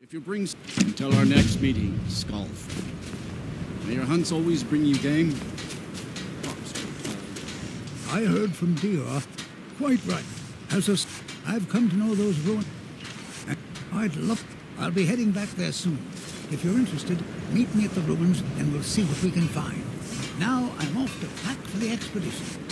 If you bring s- until our next meeting, Skulf. May your hunts always bring you game. I heard from Deor. Quite right. As a, s- I've come to know those ruins. I'd love. I'll be heading back there soon. If you're interested, meet me at the ruins and we'll see what we can find. Now I'm off to pack for the expedition.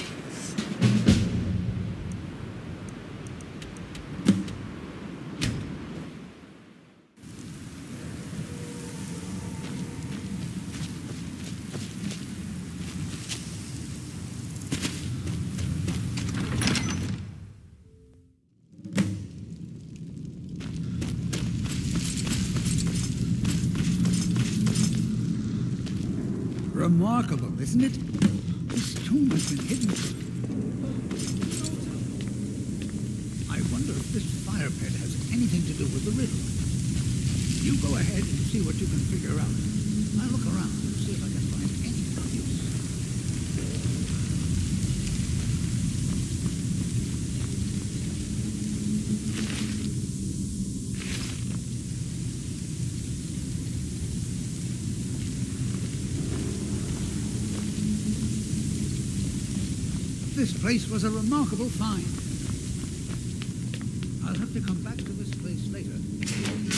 Remarkable, isn't it? This tomb has been hidden. I wonder if this fire pit has anything to do with the riddle. You go ahead and see what you can figure out. I'll look around and see if I can find anything of use. This place was a remarkable find. I'll have to come back to this place later.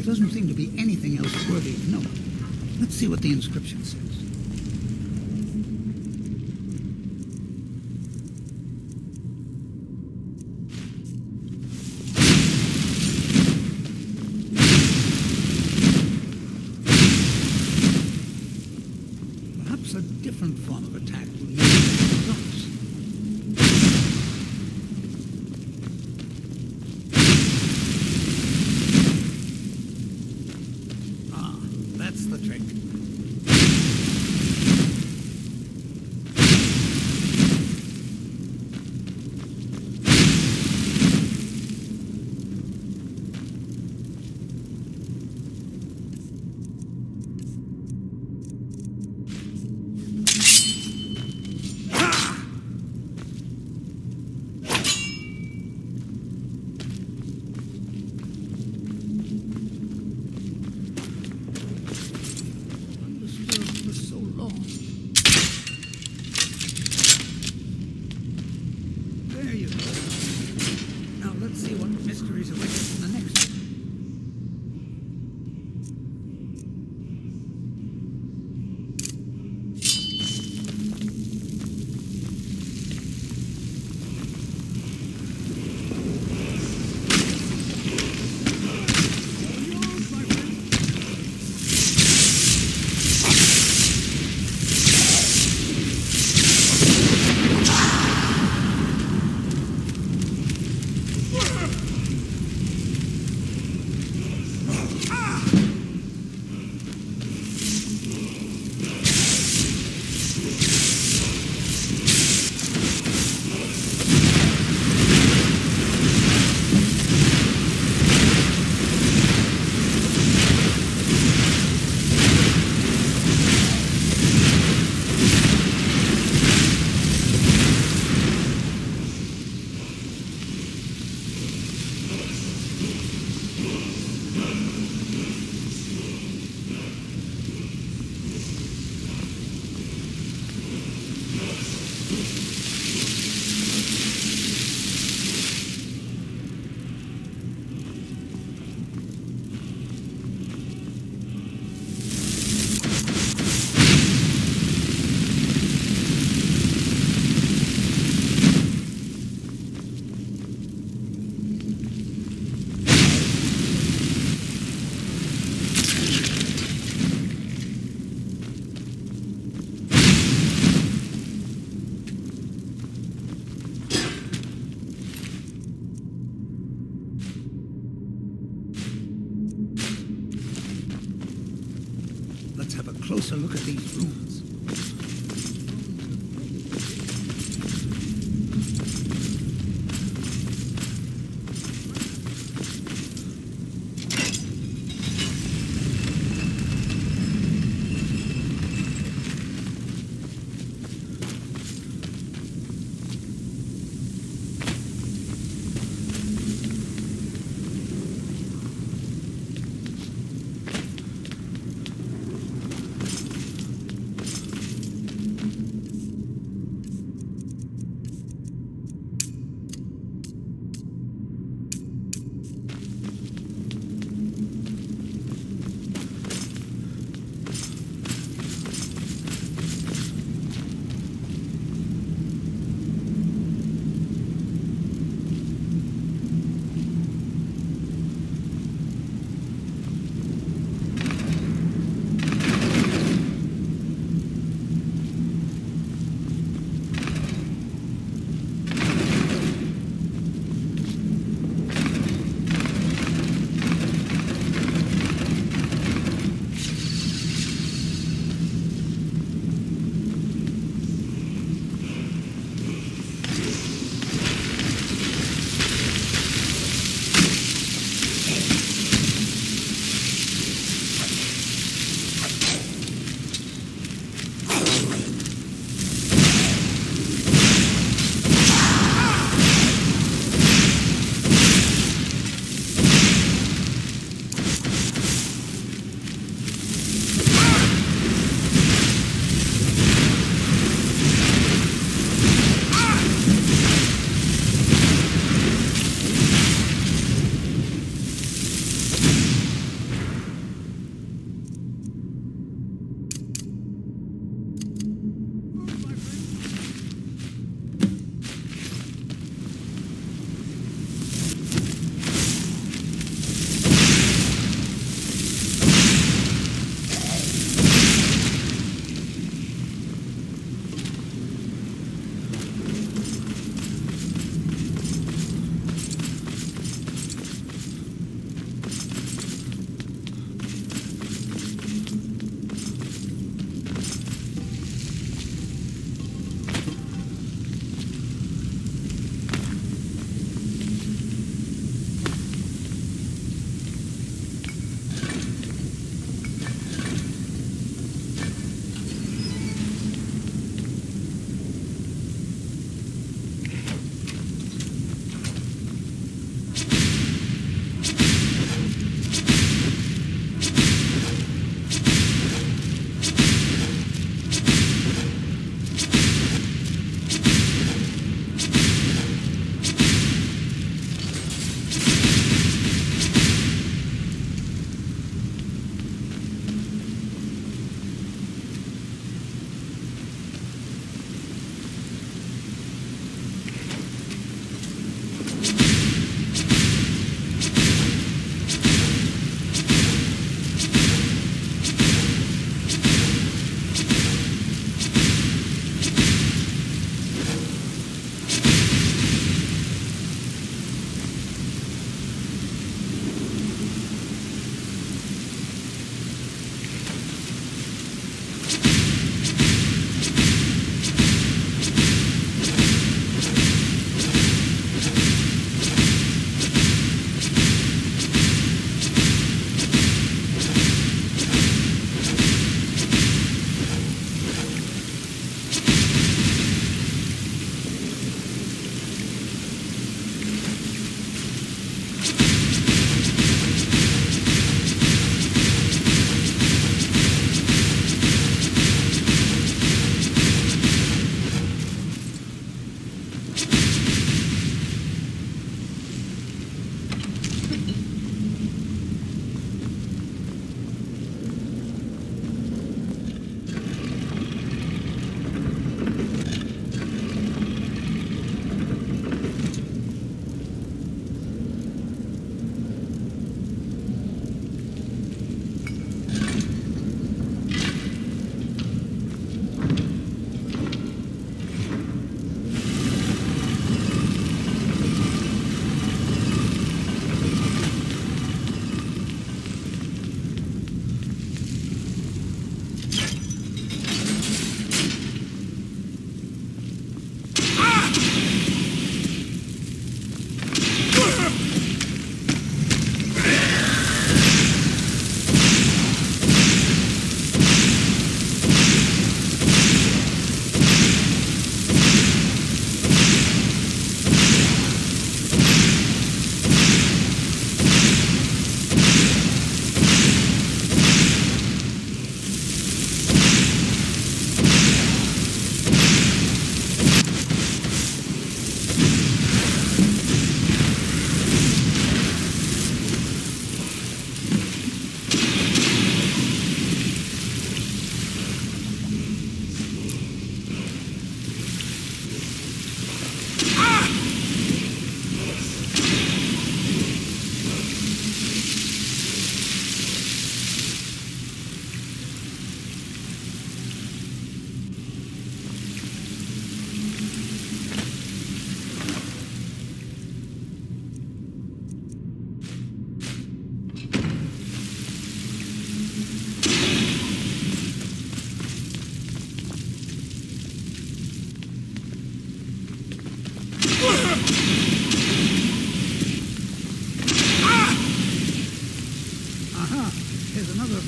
There doesn't seem to be anything else worthy of note. Let's see what the inscription says. Perhaps a different form of attack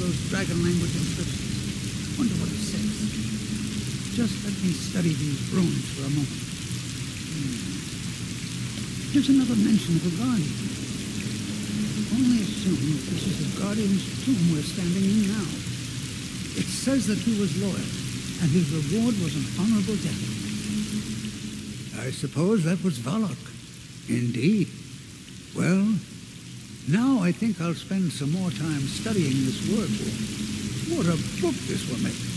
those dragon language inscriptions. Wonder what it says. Just let me study these runes for a moment. Hmm. Here's another mention of a guardian. Only assume that this is the guardian's tomb we're standing in now. It says that he was loyal, and his reward was an honorable death. I suppose that was Vahlok. Indeed. Well, now I think I'll spend some more time studying this word. What a book this will make.